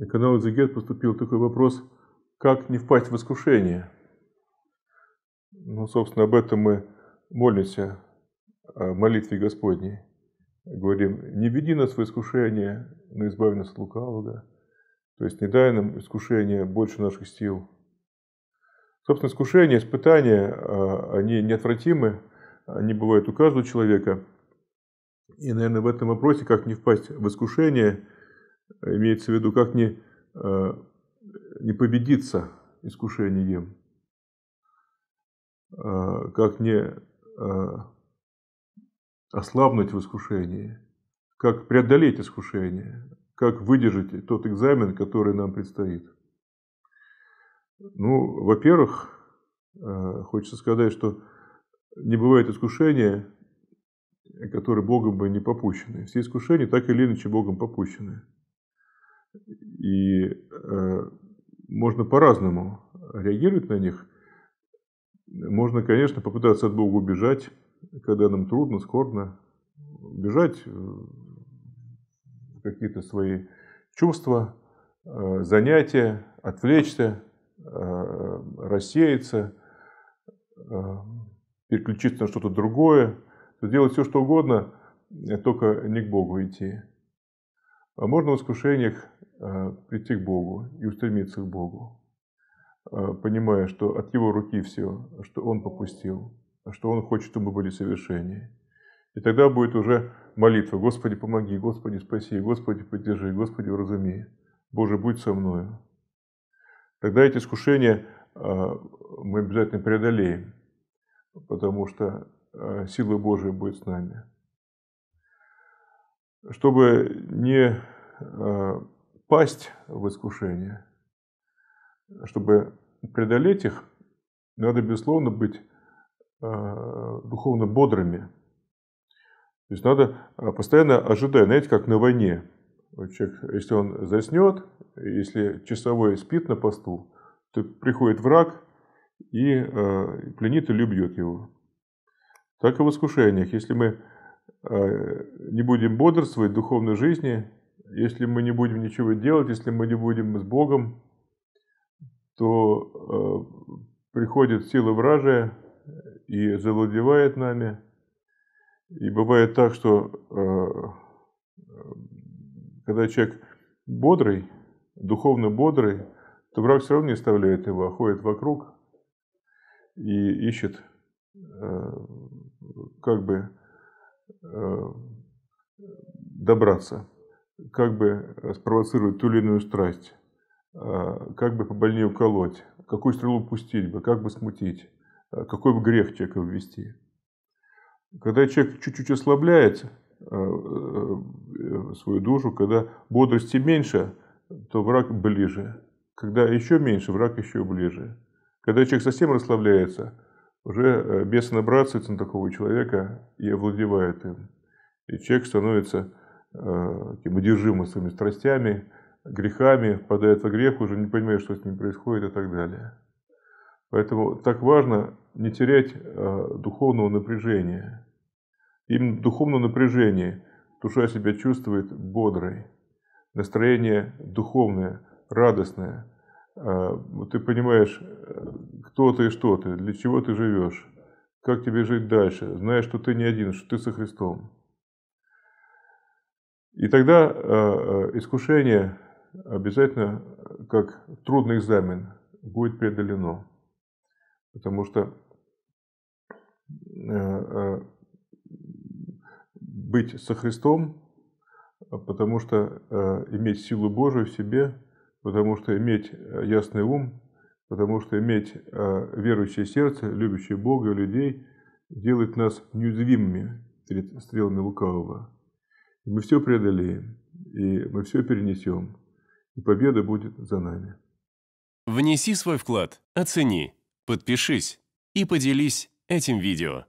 на канал Экзегет поступил такой вопрос, как не впасть в искушение. Ну, собственно, об этом мы молимся о молитве Господней. Говорим, не веди нас в искушение, но избави нас от лукавого. То есть не дай нам искушения больше наших сил. Собственно, искушения, испытания, а, они неотвратимы, они бывают у каждого человека. И, наверное, в этом вопросе, как не впасть в искушение, имеется в виду, как не, а, не победиться искушением, а, как не ослабнуть в искушении, как преодолеть искушение, как выдержать тот экзамен, который нам предстоит. Ну, во-первых, э, хочется сказать, что не бывает искушения, которые Богом бы не попущены. Все искушения так или иначе Богом попущены. И э, можно по-разному реагировать на них. Можно, конечно, попытаться от Бога убежать, когда нам трудно, скорбно. Бежать какие-то свои чувства, э, занятия, отвлечься, э, рассеяться, э, переключиться на что-то другое, сделать все, что угодно, только не к Богу идти. А можно в искушениях прийти к Богу и устремиться к Богу, понимая, что от Его руки все, что Он попустил, что Он хочет, чтобы мы были совершеннее. И тогда будет уже молитва. Господи, помоги, Господи, спаси, Господи, поддержи, Господи, уразуми. Боже, будь со мною. Тогда эти искушения а, мы обязательно преодолеем, потому что сила Божия будет с нами. Чтобы не а, пасть в искушение, чтобы преодолеть их, надо, безусловно, быть духовно бодрыми – то есть надо а, постоянно ожидать, знаете, как на войне. Человек, если он заснет, если часовой спит на посту, то приходит враг и э, пленит или убьет его. Так и в искушениях. Если мы э, не будем бодрствовать в духовной жизни, если мы не будем ничего делать, если мы не будем с Богом, то э, приходит сила вражия и завладевает нами – и бывает так, что э, когда человек бодрый, духовно бодрый, то враг все равно не оставляет его, а ходит вокруг и ищет, э, как бы э, добраться, как бы спровоцировать ту или иную страсть, как бы побольнее уколоть, какую стрелу пустить бы, как бы смутить, какой бы грех человека ввести. Когда человек чуть-чуть ослабляет э, э, свою душу, когда бодрости меньше, то враг ближе. Когда еще меньше, враг еще ближе. Когда человек совсем расслабляется, уже э, бесы набрасываются на такого человека и овладевают им. И человек становится таким одержимым своими страстями, грехами, впадает в грех, уже не понимает, что с ним происходит и так далее. Поэтому так важно не терять а, духовного напряжения. Именно в духовном напряжении душа себя чувствует бодрой. Настроение духовное, радостное. А, ты понимаешь, кто ты и что ты, для чего ты живешь, как тебе жить дальше, зная, что ты не один, что ты со Христом. И тогда а, искушение обязательно, как трудный экзамен, будет преодолено. Потому что э, э, быть со Христом, потому что э, иметь силу Божию в себе, потому что иметь ясный ум, потому что иметь верующее сердце, любящее Бога и людей, делает нас неуязвимыми перед стрелами лукавого. И мы все преодолеем, и мы все перенесем, и победа будет за нами. Внеси свой вклад, оцени. Подпишись и поделись этим видео.